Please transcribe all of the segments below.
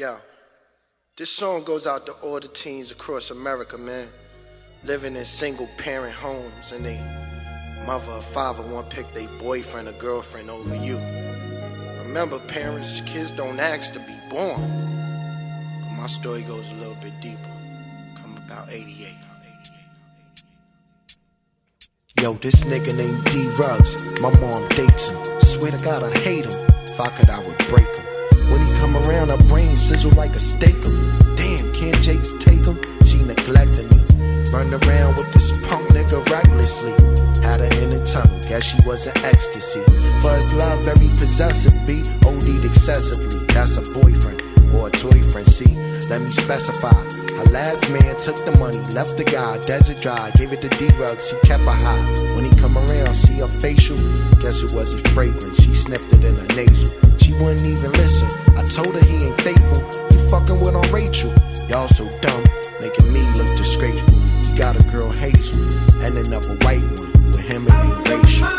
Yo, this song goes out to all the teens across America, man. Living in single parent homes and they mother or father want to pick their boyfriend or girlfriend over you. Remember, parents, kids don't ask to be born. But my story goes a little bit deeper. Come about 88. Yo, this nigga named D Rugs, my mom dates him. Swear to God, I hate him. If I could, I would break him. Around, her brain sizzle like a steak. Damn, can't Jakes take him? She neglecting me. Run around with this punk nigga recklessly. Had her in a tunnel, guess she was an ecstasy. His love, very possessive, be OD'd excessively. That's a boyfriend or a toy friend, see? Let me specify. Her last man took the money, left the guy, desert dry, gave it to D-Rugs, he kept her high. When he come around, see her facial, guess it wasn't fragrant, she sniffed it in her nasal. Wouldn't even listen, I told her he ain't faithful, he fucking with on Rachel. Y'all so dumb, making me look disgraceful. He got a girl Hazel, and another white one, with him it ain't racial.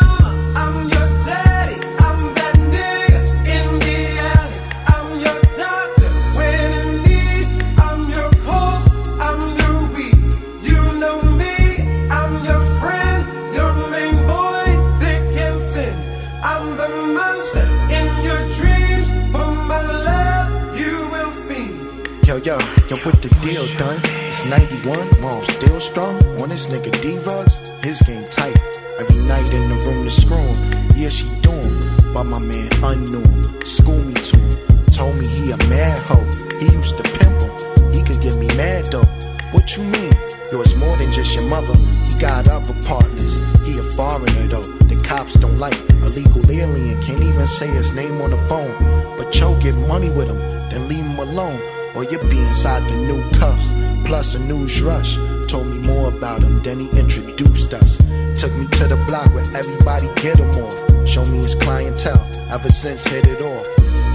Yo, yo, what the deal done? It's 91, mom still strong. On this nigga D-Rugs, his game tight. Every night in the room to screw him. Yeah, she do him, but my man unknown. School me to him. Told me he a mad hoe. He used to pimp him. He could get me mad though. What you mean? Yo, it's more than just your mother. He got other partners. He a foreigner though. The cops don't like illegal alien. Can't even say his name on the phone. But yo, get money with him, then leave him alone. Or you'll be inside the new cuffs. Plus a news rush. Told me more about him, then he introduced us. Took me to the block where everybody get him off. Show me his clientele, ever since hit it off.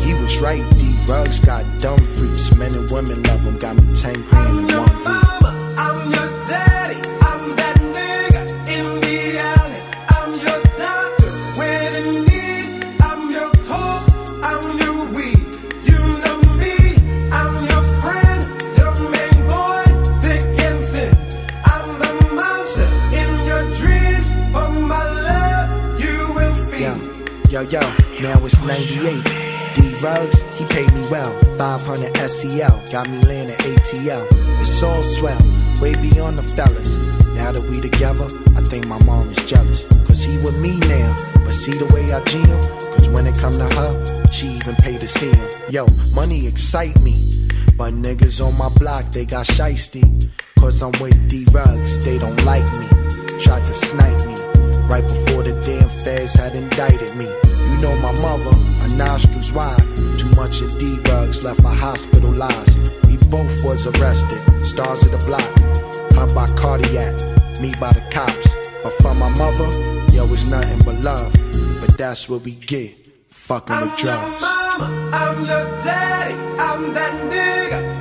He was right, D Rugs got dumb freaks. Men and women love him, got me 10 grand in one now it's 98. D Rugs, he paid me well. 500 SEL, got me land at ATL. It's all swell, way beyond the fellas. Now that we together, I think my mom is jealous. Cause he with me now, but see the way I G him? Cause when it come to her, she even pay to see him. Yo, money excite me. But niggas on my block, they got shiesty. Cause I'm with D Rugs, they don't like me. Tried to snipe me. Right before the damn feds had indicted me. You know my mother, her nostrils wide. Too much of D-Rugs left her hospitalized. We both was arrested, stars of the block. Her by cardiac, me by the cops. But for my mother, yo, it's nothing but love. But that's what we get, fucking I'm with your mama, I'm your daddy, I'm that nigga